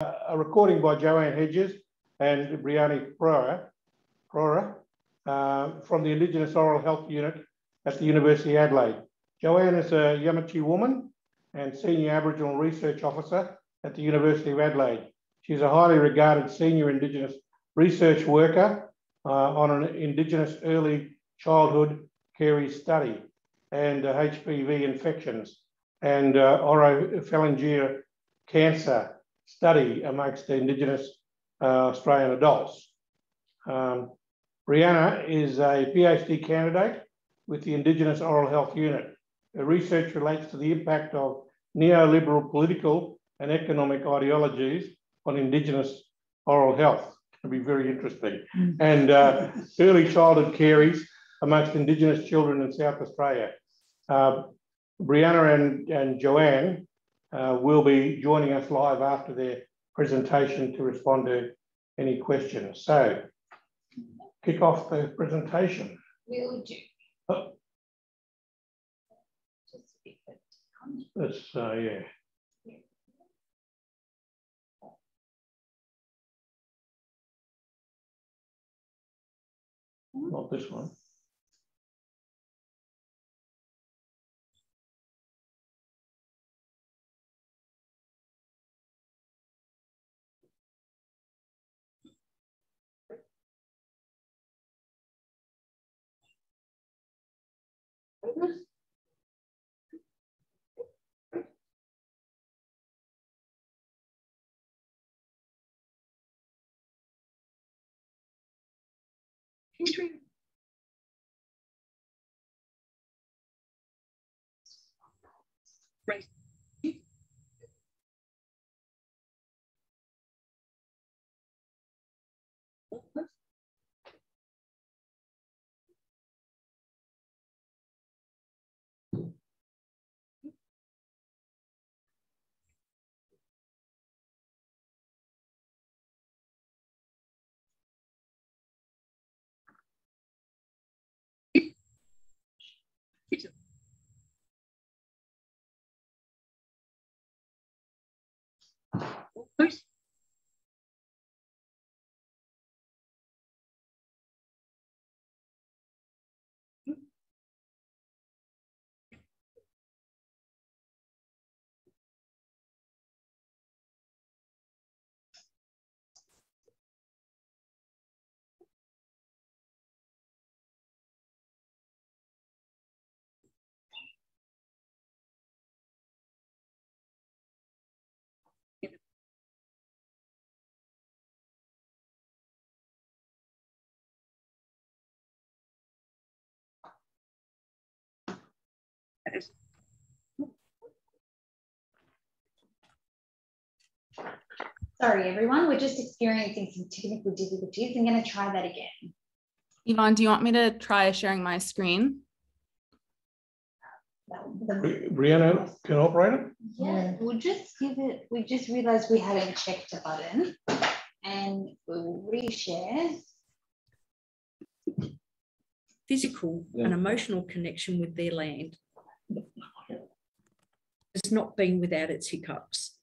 a recording by Joanne Hedges and Brianna Poirer, Poirer uh, from the Indigenous Oral Health Unit at the University of Adelaide. Joanne is a Yamatji woman and Senior Aboriginal Research Officer at the University of Adelaide. She's a highly regarded senior Indigenous research worker uh, on an Indigenous early childhood care study and uh, HPV infections and uh, oropharyngeal cancer study amongst the Indigenous uh, Australian adults. Um, Brianna is a PhD candidate with the Indigenous Oral Health Unit. Her research relates to the impact of neoliberal political and economic ideologies on Indigenous oral health. It'll be very interesting. Mm. And uh, early childhood caries amongst Indigenous children in South Australia. Uh, Brianna and, and Joanne uh, will be joining us live after their presentation to respond to any questions. So, kick off the presentation. Will do. Oh. That's, uh, yeah. Not this one. Right. Oops. Sorry, everyone. We're just experiencing some technical difficulties. I'm going to try that again. Yvonne, do you want me to try sharing my screen? Brianna can operate it? Yeah, we'll just give it, we just realized we hadn't checked a button and we'll reshare. Physical yeah. and emotional connection with their land has not been without its hiccups.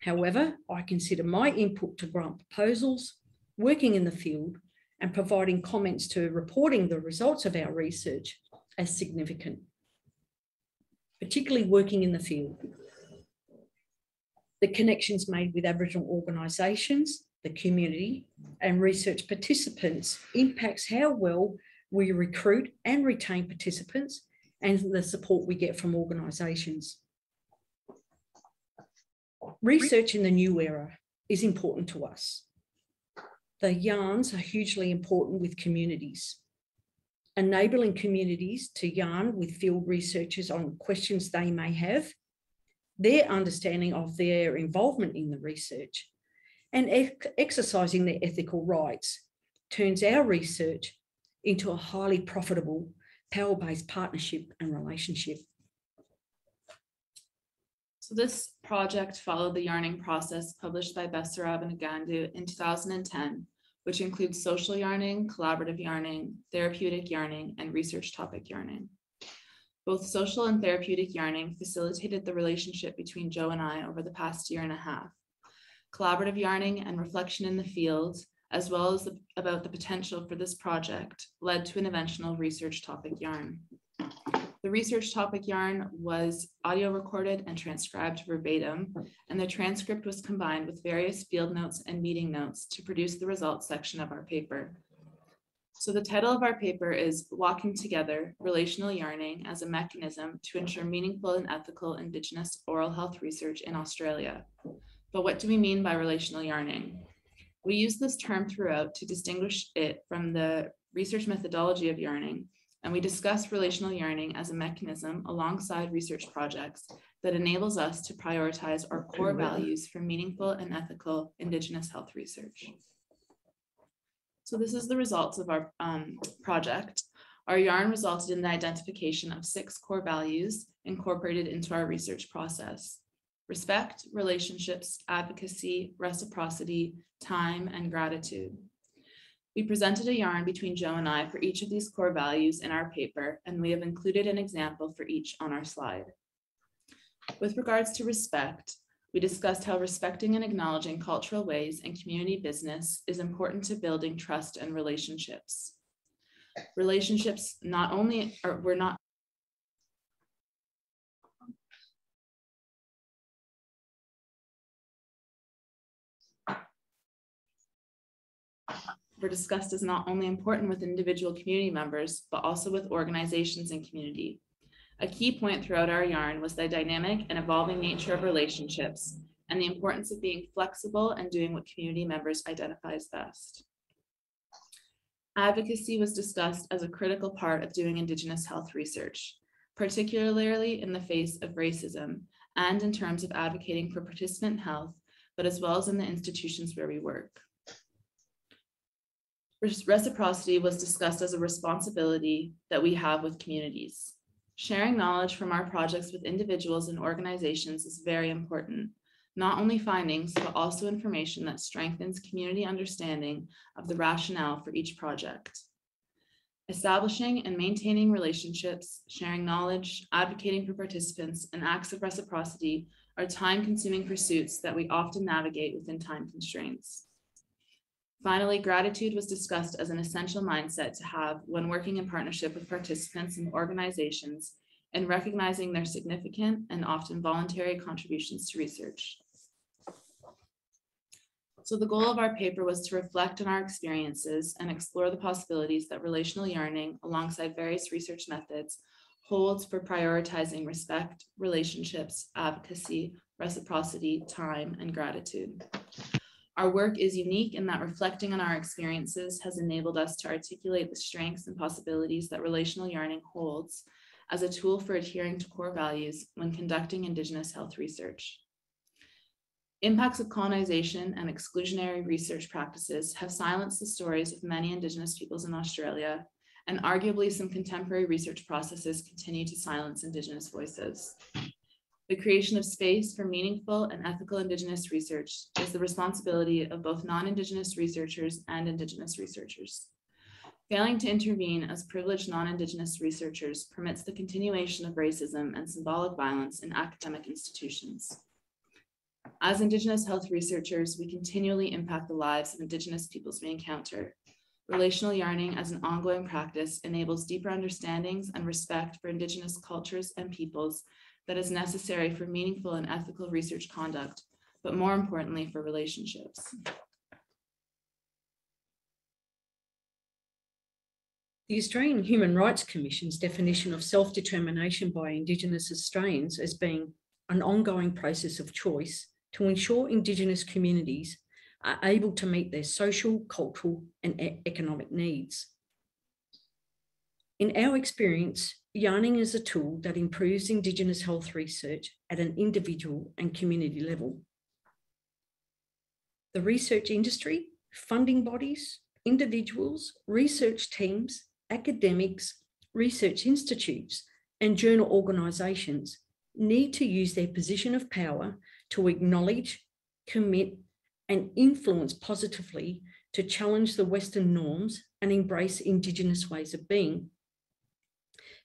However, I consider my input to grant proposals, working in the field, and providing comments to reporting the results of our research as significant, particularly working in the field. The connections made with Aboriginal organisations, the community, and research participants impacts how well we recruit and retain participants and the support we get from organisations. Research in the new era is important to us. The yarns are hugely important with communities. Enabling communities to yarn with field researchers on questions they may have, their understanding of their involvement in the research, and ex exercising their ethical rights turns our research into a highly profitable power-based partnership and relationship. So this project followed the yarning process published by Bessarab and Ng'andu in 2010, which includes social yarning, collaborative yarning, therapeutic yarning, and research topic yarning. Both social and therapeutic yarning facilitated the relationship between Joe and I over the past year and a half. collaborative yarning and reflection in the field, as well as the- about the potential for this project, led to an eventual research topic yarn. The research topic yarn was audio recorded and transcribed verbatim, and the transcript was combined with various field notes and meeting notes to produce the results section of our paper. So the title of our paper is Walking Together, Relational Yarning as a Mechanism to Ensure Meaningful and Ethical Indigenous Oral Health Research in Australia. But what do we mean by relational yarning? We use this term throughout to distinguish it from the research methodology of yarning, and we discuss relational yarning as a mechanism alongside research projects that enables us to prioritize our core values for meaningful and ethical Indigenous health research. So this is the results of our um, project. Our yarn resulted in the identification of six core values incorporated into our research process. Respect, relationships, advocacy, reciprocity, time, and gratitude. We presented a yarn between Joe and I for each of these core values in our paper, and we have included an example for each on our slide. With regards to respect, we discussed how respecting and acknowledging cultural ways and community business is important to building trust and relationships. Relationships not only are we're not were discussed as not only important with individual community members, but also with organizations and community. A key point throughout our yarn was the dynamic and evolving nature of relationships and the importance of being flexible and doing what community members identify as best. Advocacy was discussed as a critical part of doing Indigenous health research, particularly in the face of racism and in terms of advocating for participant health, but as well as in the institutions where we work. Reciprocity was discussed as a responsibility that we have with communities. Sharing knowledge from our projects with individuals and organizations is very important. Not only findings, but also information that strengthens community understanding of the rationale for each project. Establishing and maintaining relationships, sharing knowledge, advocating for participants, and acts of reciprocity are time consuming pursuits that we often navigate within time constraints. Finally, gratitude was discussed as an essential mindset to have when working in partnership with participants and organizations and recognizing their significant and often voluntary contributions to research. So the goal of our paper was to reflect on our experiences and explore the possibilities that relational yarning alongside various research methods holds for prioritizing respect, relationships, advocacy, reciprocity, time, and gratitude. Our work is unique in that reflecting on our experiences has enabled us to articulate the strengths and possibilities that relational yarning holds as a tool for adhering to core values when conducting Indigenous health research. Impacts of colonization and exclusionary research practices have silenced the stories of many Indigenous peoples in Australia, and arguably some contemporary research processes continue to silence Indigenous voices. The creation of space for meaningful and ethical Indigenous research is the responsibility of both non-Indigenous researchers and Indigenous researchers. Failing to intervene as privileged non-Indigenous researchers permits the continuation of racism and symbolic violence in academic institutions. As Indigenous health researchers, we continually impact the lives of Indigenous peoples we encounter. Relational yarning as an ongoing practice enables deeper understandings and respect for Indigenous cultures and peoples that is necessary for meaningful and ethical research conduct, but more importantly, for relationships. The Australian Human Rights Commission's definition of self-determination by Indigenous Australians as being an ongoing process of choice to ensure Indigenous communities are able to meet their social, cultural, and economic needs. In our experience, yarning is a tool that improves Indigenous health research at an individual and community level. The research industry, funding bodies, individuals, research teams, academics, research institutes, and journal organisations need to use their position of power to acknowledge, commit, and influence positively to challenge the Western norms and embrace Indigenous ways of being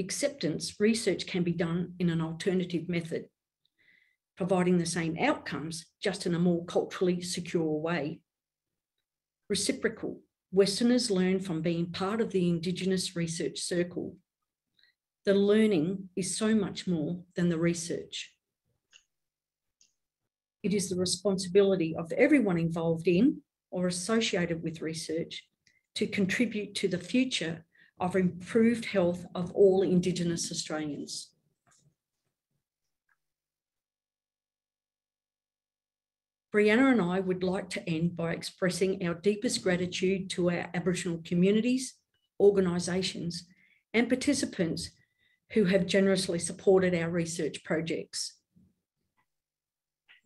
acceptance, research can be done in an alternative method. providing the same outcomes, just in a more culturally secure way. Reciprocal, Westerners learn from being part of the Indigenous research circle. The learning is so much more than the research. It is the responsibility of everyone involved in or associated with research to contribute to the future of improved health of all Indigenous Australians. Brianna and I would like to end by expressing our deepest gratitude to our Aboriginal communities, organisations, and participants who have generously supported our research projects.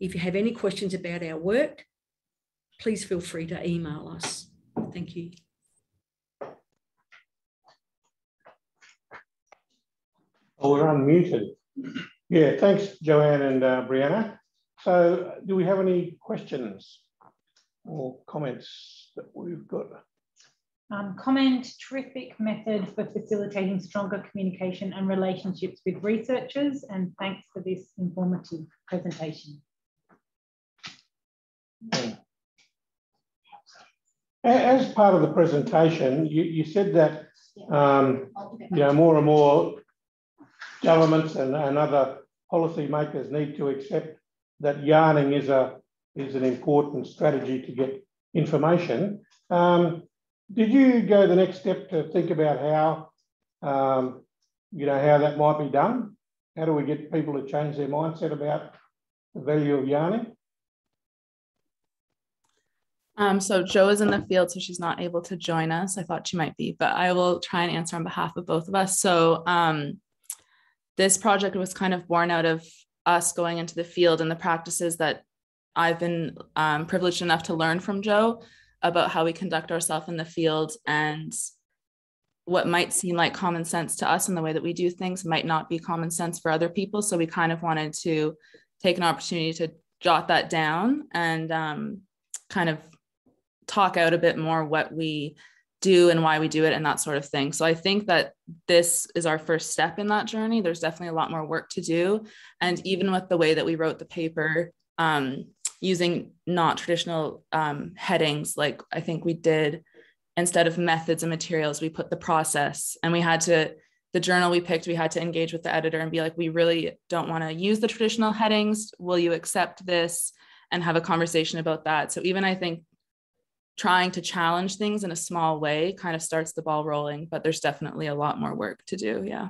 If you have any questions about our work, please feel free to email us. Thank you. Oh, we're unmuted. Yeah, thanks, Joanne and uh, Brianna. So do we have any questions or comments that we've got? Um, comment, terrific method for facilitating stronger communication and relationships with researchers and thanks for this informative presentation. As part of the presentation, you, you said that um, you know more and more governments and, and other policymakers need to accept that yarning is a is an important strategy to get information. Um, did you go the next step to think about how um, you know how that might be done? How do we get people to change their mindset about the value of yarning? Um, so Jo is in the field, so she's not able to join us. I thought she might be, but I will try and answer on behalf of both of us. So um, this project was kind of born out of us going into the field and the practices that I've been um, privileged enough to learn from Joe about how we conduct ourselves in the field and what might seem like common sense to us in the way that we do things might not be common sense for other people. So we kind of wanted to take an opportunity to jot that down and um, kind of talk out a bit more what we do and why we do it and that sort of thing. So I think that this is our first step in that journey. There's definitely a lot more work to do. And even with the way that we wrote the paper, um, using not traditional um, headings, like I think we did, instead of methods and materials, we put the process and we had to, the journal we picked, we had to engage with the editor and be like, we really don't want to use the traditional headings. Will you accept this? And have a conversation about that. So even I think trying to challenge things in a small way kind of starts the ball rolling, but there's definitely a lot more work to do. Yeah.